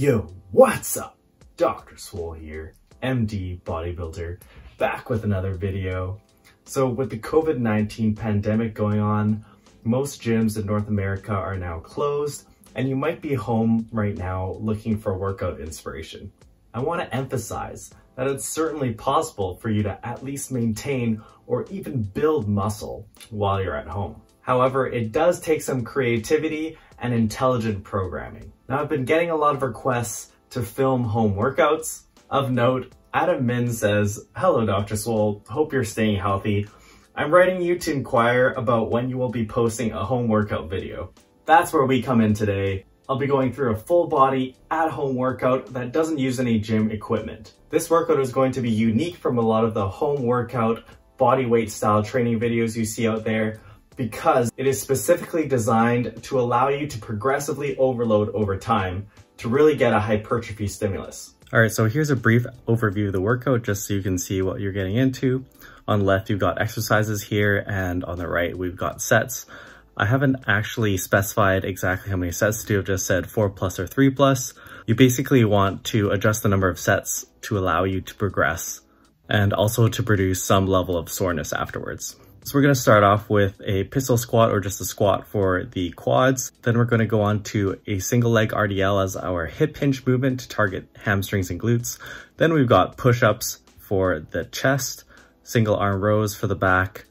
Yo, what's up? Dr. Swole here, MD bodybuilder, back with another video. So with the COVID-19 pandemic going on, most gyms in North America are now closed and you might be home right now looking for workout inspiration. I want to emphasize that it's certainly possible for you to at least maintain or even build muscle while you're at home. However, it does take some creativity and intelligent programming. Now I've been getting a lot of requests to film home workouts. Of note, Adam Min says, Hello Dr. Swole, hope you're staying healthy. I'm writing you to inquire about when you will be posting a home workout video. That's where we come in today. I'll be going through a full body at home workout that doesn't use any gym equipment. This workout is going to be unique from a lot of the home workout body weight style training videos you see out there because it is specifically designed to allow you to progressively overload over time to really get a hypertrophy stimulus. All right, so here's a brief overview of the workout just so you can see what you're getting into. On the left, you've got exercises here, and on the right, we've got sets. I haven't actually specified exactly how many sets to do, I've just said four plus or three plus. You basically want to adjust the number of sets to allow you to progress and also to produce some level of soreness afterwards. So we're going to start off with a pistol squat or just a squat for the quads. Then we're going to go on to a single leg RDL as our hip hinge movement to target hamstrings and glutes. Then we've got push-ups for the chest, single arm rows for the back.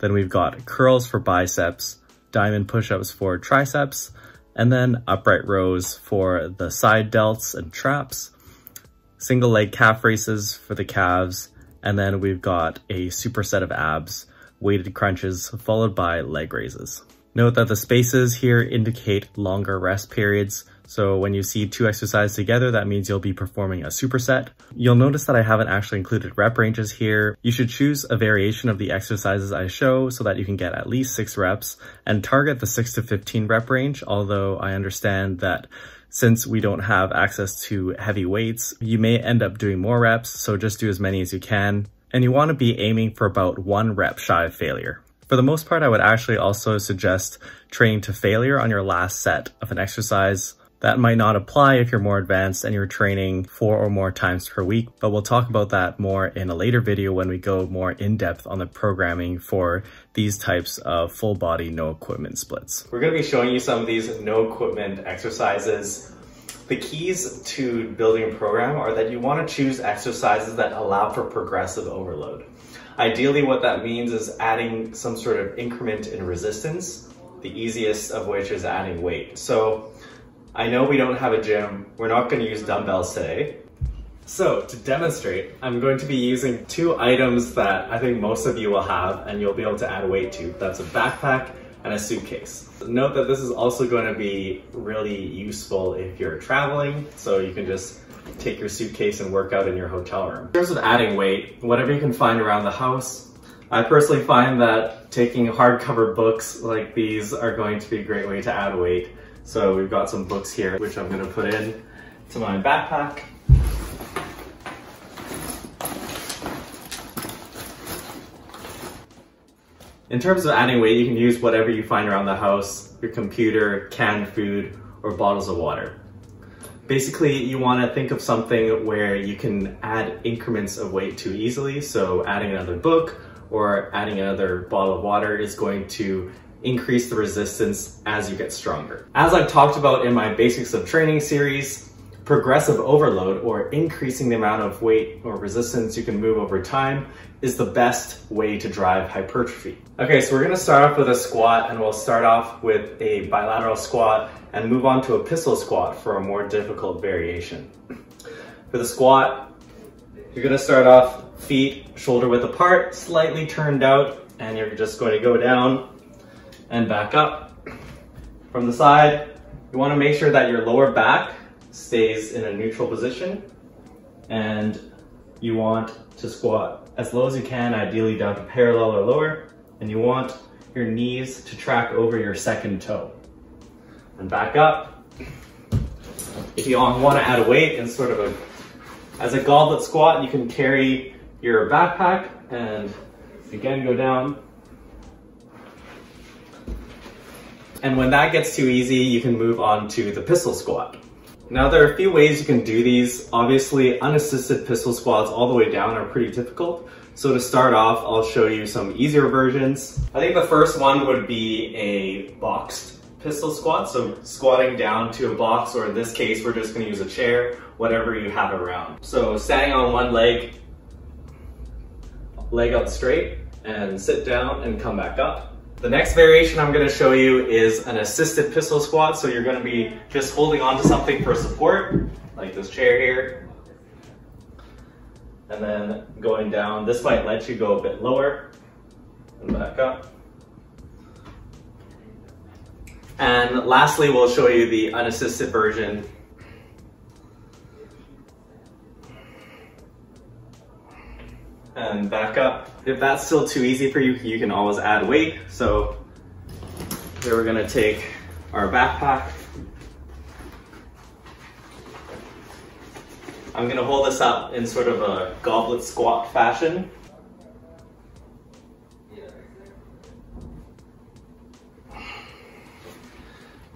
Then we've got curls for biceps, diamond push-ups for triceps, and then upright rows for the side delts and traps, single leg calf raises for the calves, and then we've got a superset of abs weighted crunches, followed by leg raises. Note that the spaces here indicate longer rest periods, so when you see two exercises together, that means you'll be performing a superset. You'll notice that I haven't actually included rep ranges here. You should choose a variation of the exercises I show so that you can get at least six reps and target the six to 15 rep range, although I understand that since we don't have access to heavy weights, you may end up doing more reps, so just do as many as you can and you want to be aiming for about one rep shy of failure. For the most part, I would actually also suggest training to failure on your last set of an exercise. That might not apply if you're more advanced and you're training four or more times per week, but we'll talk about that more in a later video when we go more in depth on the programming for these types of full body, no equipment splits. We're gonna be showing you some of these no equipment exercises the keys to building a program are that you want to choose exercises that allow for progressive overload. Ideally, what that means is adding some sort of increment in resistance, the easiest of which is adding weight. So I know we don't have a gym. We're not going to use dumbbells today. So to demonstrate, I'm going to be using two items that I think most of you will have and you'll be able to add weight to. That's a backpack and a suitcase. Note that this is also going to be really useful if you're traveling, so you can just take your suitcase and work out in your hotel room. In terms of adding weight, whatever you can find around the house, I personally find that taking hardcover books like these are going to be a great way to add weight. So we've got some books here, which I'm gonna put in to my backpack. In terms of adding weight, you can use whatever you find around the house, your computer, canned food, or bottles of water. Basically, you want to think of something where you can add increments of weight to easily. So adding another book or adding another bottle of water is going to increase the resistance as you get stronger. As I've talked about in my Basics of Training series, progressive overload or increasing the amount of weight or resistance you can move over time is the best way to drive hypertrophy. Okay, so we're gonna start off with a squat and we'll start off with a bilateral squat and move on to a pistol squat for a more difficult variation. For the squat, you're gonna start off feet shoulder width apart, slightly turned out, and you're just going to go down and back up. From the side, you wanna make sure that your lower back stays in a neutral position and you want to squat as low as you can, ideally down to parallel or lower, and you want your knees to track over your second toe. And back up. If you want to add a weight in sort of a, as a goblet squat, you can carry your backpack and again go down. And when that gets too easy, you can move on to the pistol squat. Now there are a few ways you can do these. Obviously unassisted pistol squats all the way down are pretty difficult. So to start off, I'll show you some easier versions. I think the first one would be a boxed pistol squat. So squatting down to a box, or in this case, we're just gonna use a chair, whatever you have around. So standing on one leg, leg out straight, and sit down and come back up. The next variation I'm gonna show you is an assisted pistol squat. So you're gonna be just holding onto something for support, like this chair here. And then going down, this might let you go a bit lower and back up. And lastly, we'll show you the unassisted version. And back up. If that's still too easy for you, you can always add weight. So here we're gonna take our backpack. I'm gonna hold this up in sort of a goblet squat fashion.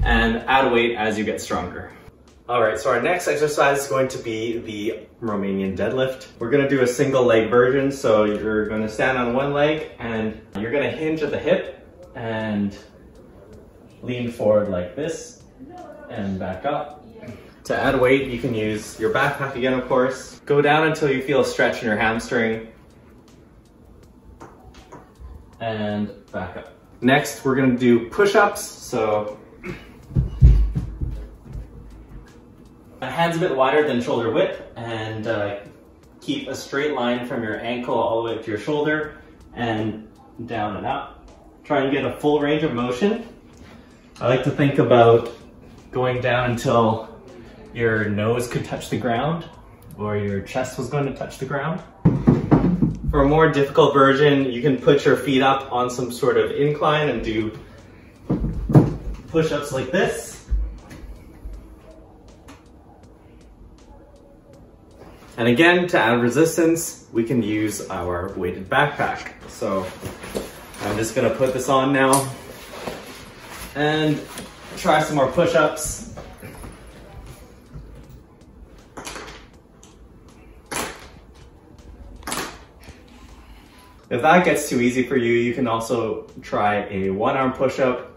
And add weight as you get stronger. All right, so our next exercise is going to be the Romanian deadlift. We're gonna do a single leg version. So you're gonna stand on one leg and you're gonna hinge at the hip and lean forward like this and back up. To add weight, you can use your backpack again, of course. Go down until you feel a stretch in your hamstring. And back up. Next, we're gonna do push-ups. So My hand's a bit wider than shoulder width and uh, keep a straight line from your ankle all the way up to your shoulder and down and up. Try and get a full range of motion. I like to think about going down until your nose could touch the ground or your chest was going to touch the ground. For a more difficult version, you can put your feet up on some sort of incline and do push-ups like this. And again, to add resistance, we can use our weighted backpack. So I'm just gonna put this on now and try some more push-ups. If that gets too easy for you, you can also try a one arm push-up.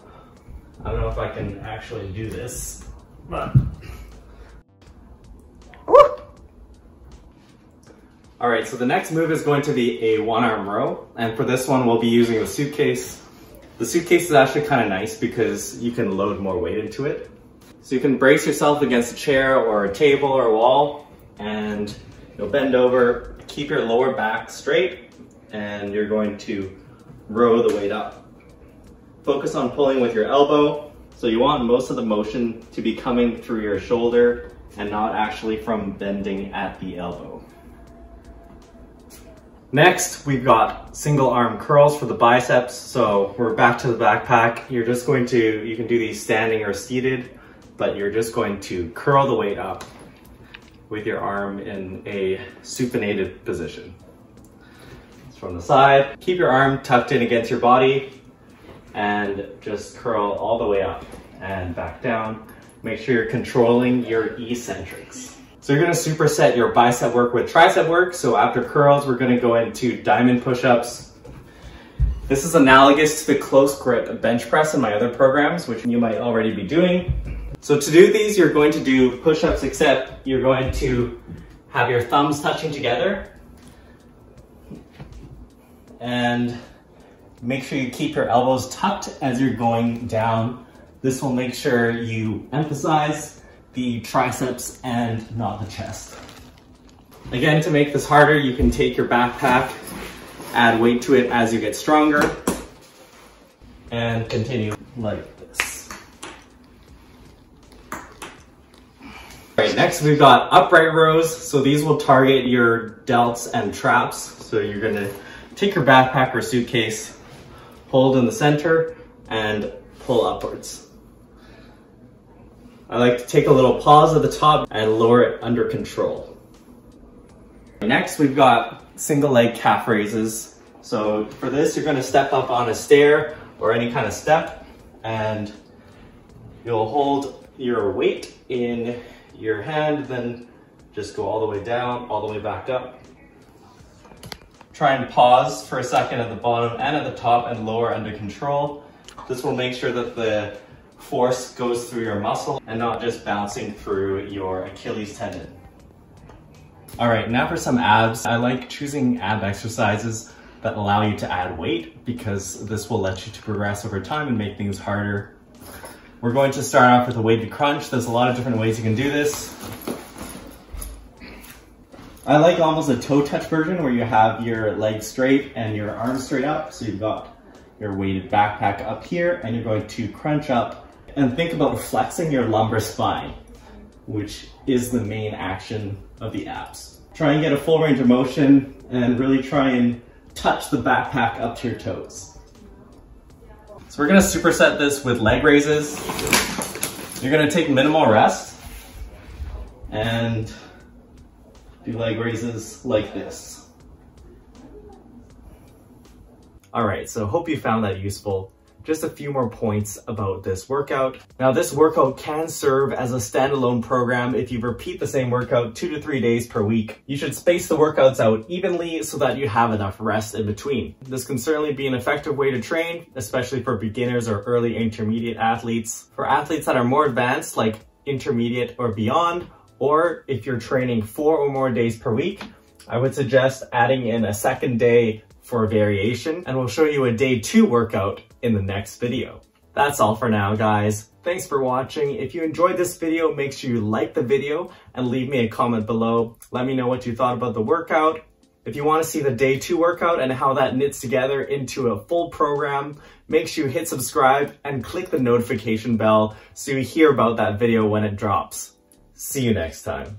I don't know if I can actually do this, but All right, so the next move is going to be a one arm row. And for this one, we'll be using a suitcase. The suitcase is actually kind of nice because you can load more weight into it. So you can brace yourself against a chair or a table or a wall and you'll bend over, keep your lower back straight, and you're going to row the weight up. Focus on pulling with your elbow. So you want most of the motion to be coming through your shoulder and not actually from bending at the elbow. Next, we've got single arm curls for the biceps. So we're back to the backpack. You're just going to, you can do these standing or seated, but you're just going to curl the weight up with your arm in a supinated position. It's from the side. Keep your arm tucked in against your body and just curl all the way up and back down. Make sure you're controlling your eccentrics. So you're gonna superset your bicep work with tricep work. So after curls, we're gonna go into diamond push-ups. This is analogous to the close grip bench press in my other programs, which you might already be doing. So to do these, you're going to do push-ups, except you're going to have your thumbs touching together. And make sure you keep your elbows tucked as you're going down. This will make sure you emphasize the triceps and not the chest. Again, to make this harder, you can take your backpack, add weight to it as you get stronger, and continue like this. All right, next we've got upright rows. So these will target your delts and traps. So you're gonna take your backpack or suitcase, hold in the center, and pull upwards. I like to take a little pause at the top and lower it under control. Next, we've got single leg calf raises. So for this, you're gonna step up on a stair or any kind of step and you'll hold your weight in your hand, then just go all the way down, all the way back up. Try and pause for a second at the bottom and at the top and lower under control. This will make sure that the force goes through your muscle and not just bouncing through your Achilles tendon. All right, now for some abs. I like choosing ab exercises that allow you to add weight because this will let you to progress over time and make things harder. We're going to start off with a weighted crunch. There's a lot of different ways you can do this. I like almost a toe touch version where you have your legs straight and your arms straight up. So you've got your weighted backpack up here and you're going to crunch up and think about flexing your lumbar spine, which is the main action of the abs. Try and get a full range of motion and really try and touch the backpack up to your toes. So we're gonna superset this with leg raises. You're gonna take minimal rest and do leg raises like this. All right, so hope you found that useful just a few more points about this workout. Now this workout can serve as a standalone program if you repeat the same workout two to three days per week. You should space the workouts out evenly so that you have enough rest in between. This can certainly be an effective way to train, especially for beginners or early intermediate athletes. For athletes that are more advanced, like intermediate or beyond, or if you're training four or more days per week, I would suggest adding in a second day for variation, and we'll show you a day two workout in the next video. That's all for now, guys. Thanks for watching. If you enjoyed this video, make sure you like the video and leave me a comment below. Let me know what you thought about the workout. If you want to see the day two workout and how that knits together into a full program, make sure you hit subscribe and click the notification bell so you hear about that video when it drops. See you next time.